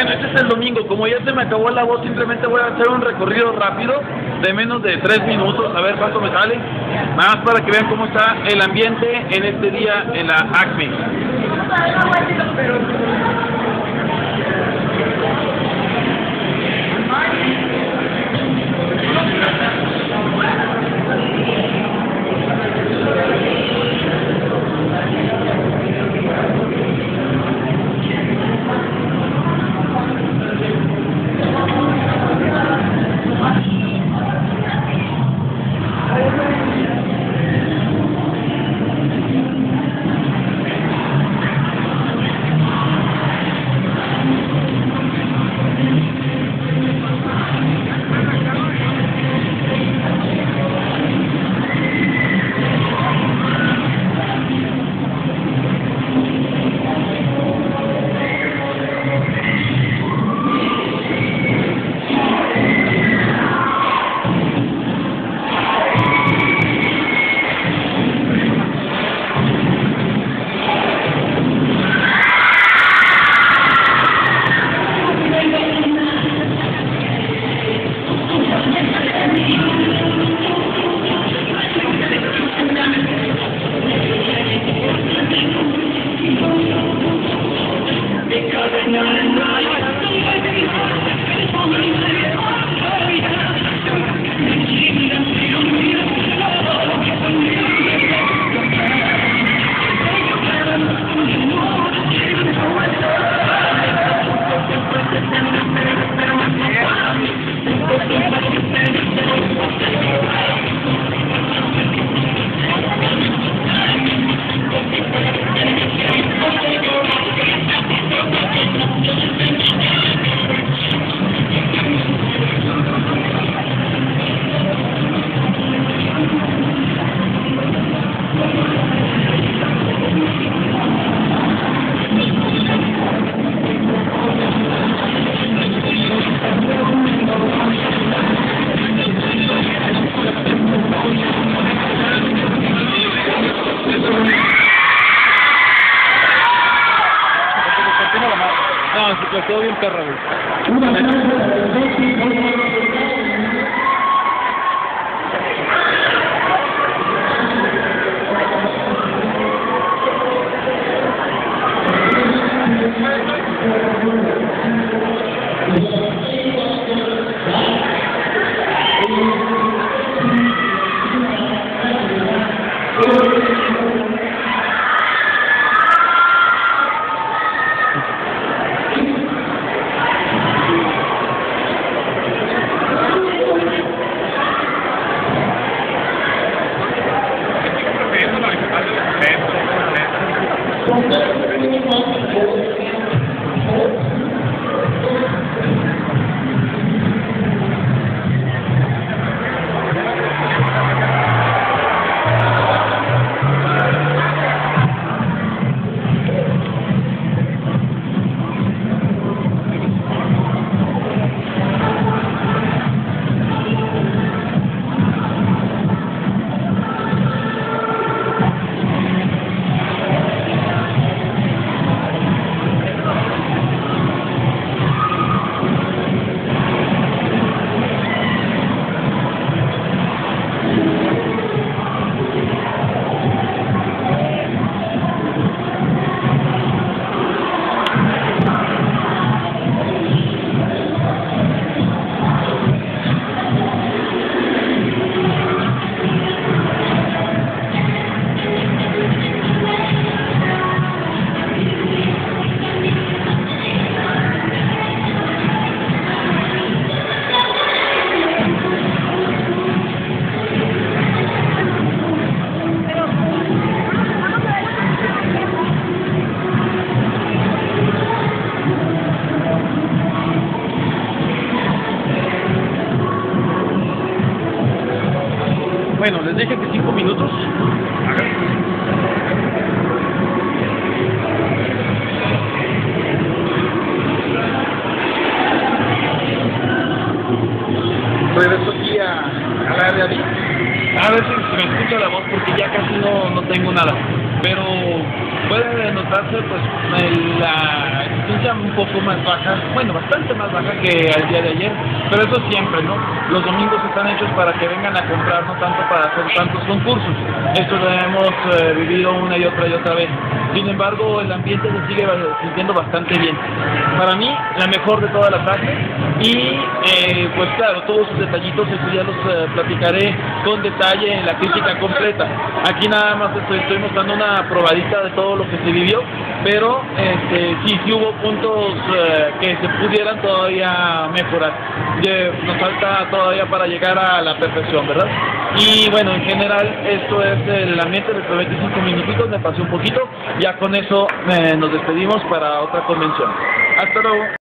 Bueno, este es el domingo. Como ya se me acabó la voz, simplemente voy a hacer un recorrido rápido de menos de tres minutos, a ver cuánto me sale. Nada más para que vean cómo está el ambiente en este día en la ACME. No, se quedó bien perra, Bueno, les dije que cinco minutos. Regreso aquí a, a la área A ver si me escucha la voz porque ya casi no, no tengo nada. Pero puede notarse pues el- la asistencia un poco más baja, bueno, bastante más baja que el día de ayer, pero eso siempre, ¿no? Los domingos están hechos para que vengan a comprar, no tanto para hacer tantos concursos. Esto lo hemos eh, vivido una y otra y otra vez. Sin embargo, el ambiente se sigue sintiendo bastante bien. Para mí, la mejor de todas las tardes y eh, pues claro, todos sus detallitos, eso ya los eh, platicaré con detalle en la crítica completa. Aquí nada más estoy, estoy mostrando una probadita de todo lo que se vivió, pero este, sí, sí hubo puntos eh, que se pudieran todavía mejorar. Nos falta todavía para llegar a la perfección, ¿verdad? Y bueno, en general esto es el ambiente de 25 minutitos, me pasé un poquito, ya con eso nos despedimos para otra convención. Hasta luego.